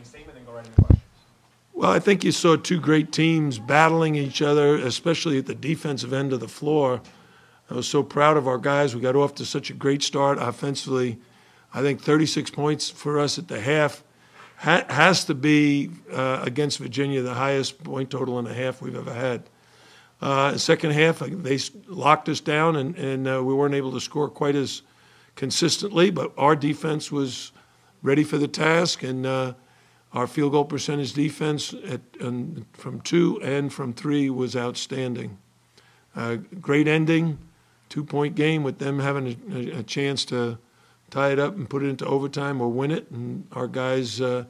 opening statement, then go right into questions. Well, I think you saw two great teams battling each other, especially at the defensive end of the floor. I was so proud of our guys. We got off to such a great start offensively. I think 36 points for us at the half ha- has to be uh, against Virginia the highest point total in a half we've ever had. Uh, second half, they locked us down, and, and uh, we weren't able to score quite as consistently. But our defense was ready for the task, and uh, our field goal percentage defense at, from two and from three was outstanding. Uh, great ending, two point game with them having a, a, chance to tie it up and put it into overtime or win it. And our guys, uh,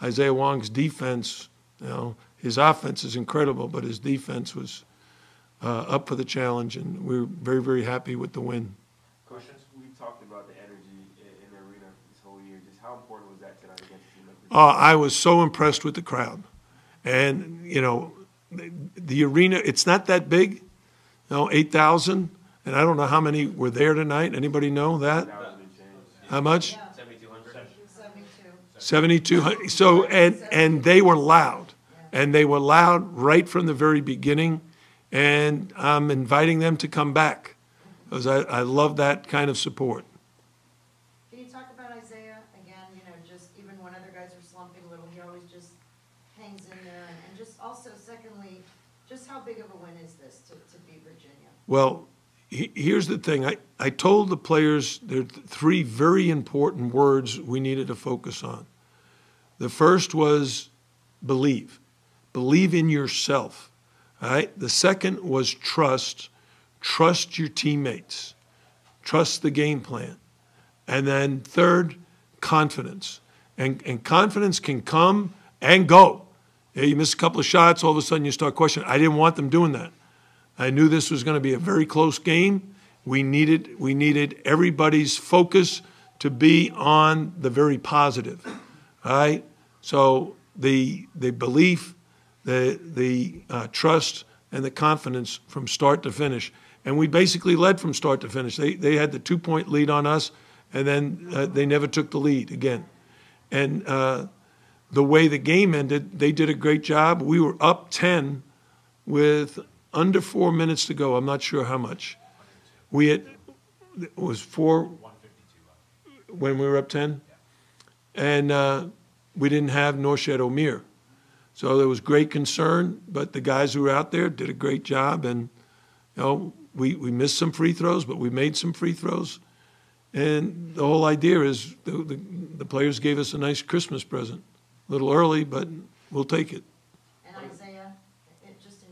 Isaiah Wong's defense, you know, his offense is incredible, but his defense was uh, up for the challenge, and we are very, very happy with the win. Coach, we talked about the energy in, the arena this whole year. Just how important was that tonight against the team like uh, I was so impressed with the crowd, and you know, the, the arena. It's not that big, you know, eight thousand, and I don't know how many were there tonight. Anybody know that? How much? 7200 so and and they were loud and they were loud right from the very beginning and I'm inviting them to come back because I, I love that kind of support. Can you talk about Isaiah again? You know, just even when other guys are slumping a little, he always just hangs in there. And, and just also, secondly, just how big of a win is this to, to beat Virginia? Well, he, here's the thing I, I told the players there are three very important words we needed to focus on. The first was believe, believe in yourself. All right. The second was trust. Trust your teammates. Trust the game plan. And then third, confidence. And, and confidence can come and go. You miss a couple of shots, all of a sudden you start questioning. I didn't want them doing that. I knew this was going to be a very close game. We needed we needed everybody's focus to be on the very positive. All right? So the the belief the, the uh, trust and the confidence from start to finish. And we basically led from start to finish. They, they had the two point lead on us, and then uh, they never took the lead again. And uh, the way the game ended, they did a great job. We were up 10 with under four minutes to go. I'm not sure how much. We had, it was four when we were up 10. And uh, we didn't have Norchad Omier. So there was great concern, but the guys who were out there did a great job. And, you know, we, we missed some free throws, but we made some free throws. And the whole idea is the, the, the players gave us a nice Christmas present. A little early, but we'll take it. And Isaiah, it just in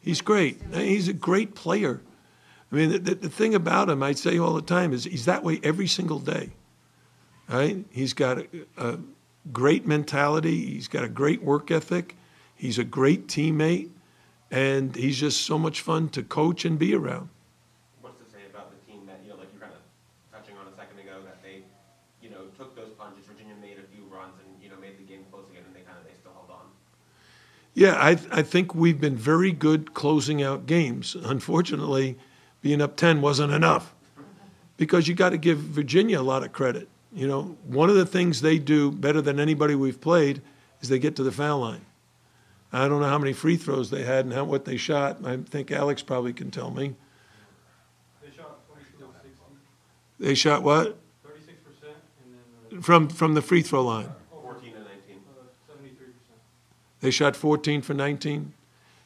He's great. He's a great player. I mean, the, the thing about him, I say all the time, is he's that way every single day. Right? He's got a, a great mentality. He's got a great work ethic. He's a great teammate, and he's just so much fun to coach and be around. What's to say about the team that you know, like you're kind of touching on a second ago, that they, you know, took those punches. Virginia made a few runs and you know made the game close again, and they kind of they still held on. Yeah, I I think we've been very good closing out games. Unfortunately, being up ten wasn't enough because you got to give Virginia a lot of credit. You know, one of the things they do better than anybody we've played is they get to the foul line. I don't know how many free throws they had and how, what they shot. I think Alex probably can tell me. They shot 22 60. They shot what? 36% from from the free throw line. 14 and 19. Uh, 73%. They shot 14 for 19.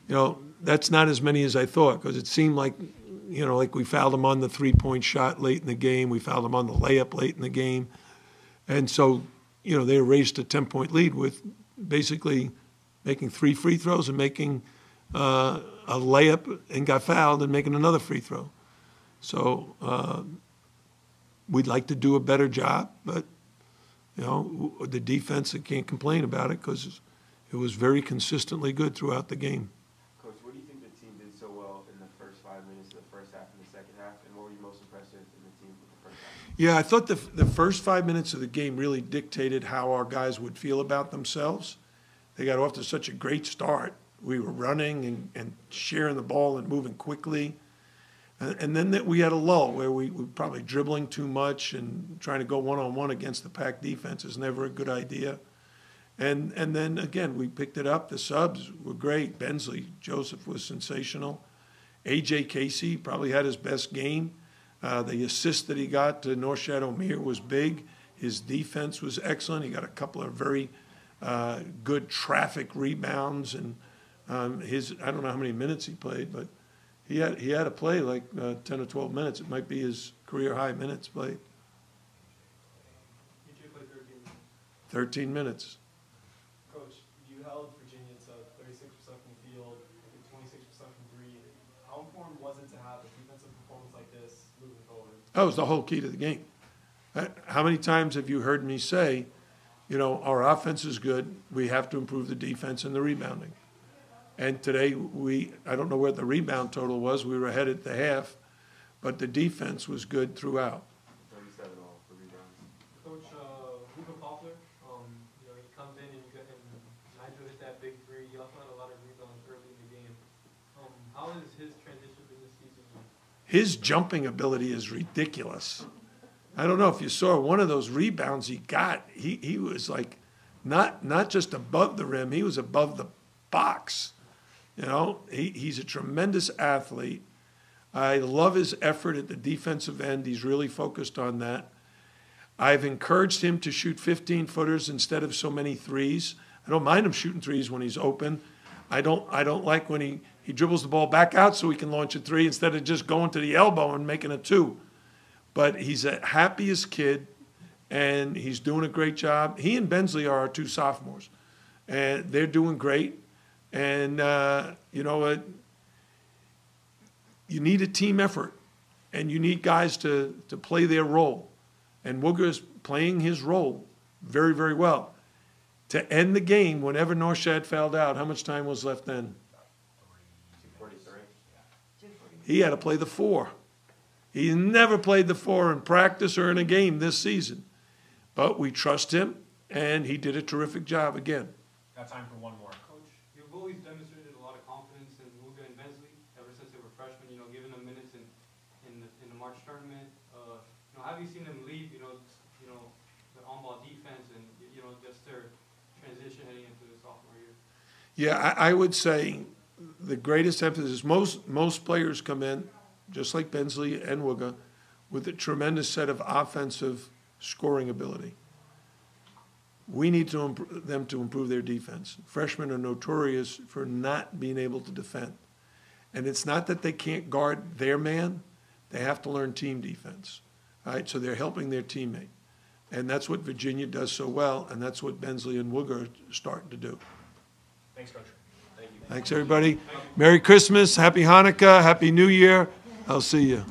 You know, that's not as many as I thought because it seemed like you know, like we fouled them on the three point shot late in the game. We fouled them on the layup late in the game. And so, you know, they erased a 10 point lead with basically making three free throws and making uh, a layup and got fouled and making another free throw. So uh, we'd like to do a better job, but, you know, the defense, I can't complain about it because it was very consistently good throughout the game. coach what do you think the team did so well in the first five minutes of the first half and the second half and what were you most impressed with in the team Yeah, I thought the, the first five minutes of the game really dictated how our guys would feel about themselves. They got off to such a great start. We were running and, and sharing the ball and moving quickly. And, and then that we had a lull where we were probably dribbling too much and trying to go one on one against the pack defense is never a good idea. And, and then again, we picked it up. The subs were great. Bensley, Joseph was sensational. AJ Casey probably had his best game. Uh, the assist that he got to Norchad Omier was big. His defense was excellent. He got a couple of very uh, good traffic rebounds, and um, his I don't know how many minutes he played, but he had he had to play like uh, ten or twelve minutes. It might be his career high minutes played. EJ played thirteen minutes. Thirteen minutes. Coach, you held Virginia to thirty-six percent from the field, I think twenty-six percent from three. How important was it to have a defensive performance like this moving forward? That was the whole key to the game. Uh, How many times have you heard me say, you know, our offense is good, we have to improve the defense and the rebounding? And today, we, I don't know where the rebound total was, we were ahead at the half, but the defense was good throughout. Thirty-seven all for rebounds. Coach, uh, Wooga Poplar, um, you know, he comes in and you get, and Nijel hit that big three, he also had a lot of rebounds early in the game. Um, how is his transition been this season? His jumping ability is ridiculous. I don't know if you saw one of those rebounds he got. He he was like not not just above the rim, he was above the box. You know, he, he's a tremendous athlete. I love his effort at the defensive end. He's really focused on that. I've encouraged him to shoot 15 footers instead of so many threes. I don't mind him shooting threes when he's open. I don't I don't like when he, he dribbles the ball back out so he can launch a three instead of just going to the elbow and making a two. But he's a happiest kid and he's doing a great job. He and Bensley are our two sophomores. And they're doing great. And uh, you know? You need a team effort and you need guys to, to play their role. And Wooga is playing his role very, very well. To end the game, whenever Norchad fouled out, how much time was left then? Two forty-three. He had to play the four. He never played the four in practice or in a game this season. But we trust him, and he did a terrific job again. Got time for one more. Coach, you've always demonstrated a lot of confidence in Wooga and Bensley ever since they were freshmen, you know, giving them minutes in, in, the- in the March tournament. Uh, you know, have you seen them lead, you know, you know, the on-ball defense and, you know, just their transition heading into the sophomore year? Yeah, I, I would say the greatest emphasis, most, most players come in, just like Bensley and Wooga, with a tremendous set of offensive scoring ability. We need to, imp- them to improve their defense. Freshmen are notorious for not being able to defend. And it's not that they can't guard their man, they have to learn team defense. All right, so they're helping their teammate. And that's what Virginia does so well, and that's what Bensley and Wooga are starting to do. Thanks, Coach. Thank you. Thanks, everybody. Merry Christmas, Happy Hanukkah, Happy New Year. I'll see you.